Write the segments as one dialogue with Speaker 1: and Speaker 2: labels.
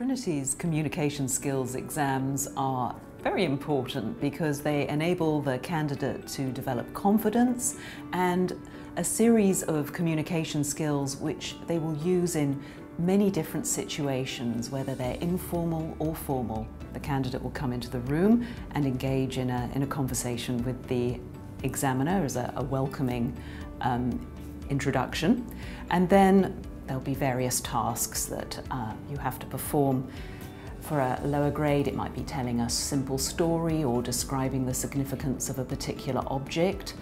Speaker 1: Trinity's communication skills exams are very important because they enable the candidate to develop confidence and a series of communication skills which they will use in many different situations, whether they're informal or formal. The candidate will come into the room and engage in a, in a conversation with the examiner as a, a welcoming um, introduction. And then there'll be various tasks that uh, you have to perform. For a lower grade, it might be telling a simple story or describing the significance of a particular object.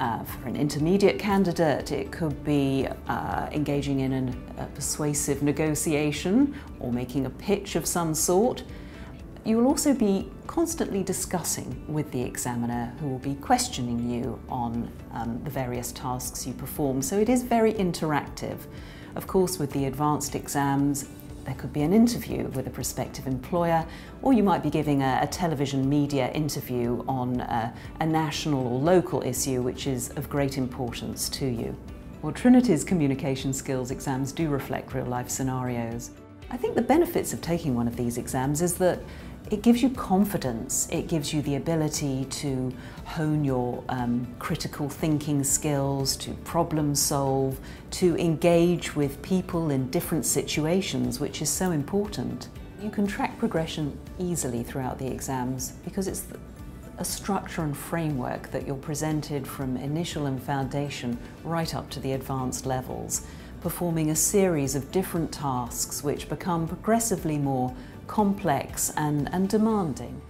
Speaker 1: Uh, for an intermediate candidate, it could be uh, engaging in an, a persuasive negotiation or making a pitch of some sort. You will also be constantly discussing with the examiner who will be questioning you on um, the various tasks you perform, so it is very interactive. Of course, with the advanced exams, there could be an interview with a prospective employer, or you might be giving a, a television media interview on a, a national or local issue which is of great importance to you. Well, Trinity's communication skills exams do reflect real life scenarios. I think the benefits of taking one of these exams is that it gives you confidence, it gives you the ability to hone your um, critical thinking skills, to problem solve, to engage with people in different situations, which is so important. You can track progression easily throughout the exams because it's a structure and framework that you're presented from initial and foundation right up to the advanced levels, performing a series of different tasks which become progressively more complex and, and demanding.